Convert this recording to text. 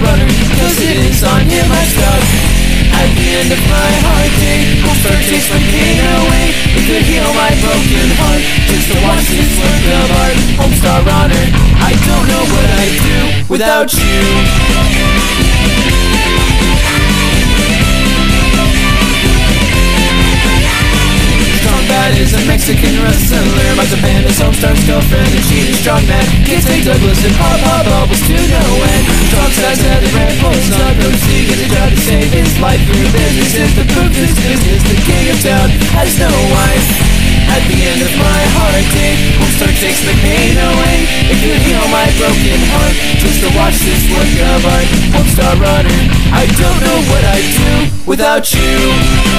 Runner Cause it is on him I stuck At the end of my heartache Homestar takes my pain away It could heal my broken heart Just to watch this work of art Homestar Runner I don't know what I'd do without you. Is a Mexican wrestler. The band is Homestar's girlfriend And she is Strong Mad Can't take Douglas and pop pop bubbles to no end. Strong size life Your business is the proof this business The king of town. Has no wife At the end of my heartache Homestar takes the pain away It could heal my broken heart. Just to watch this work of art Homestar Runner. I don't know what I'd do without you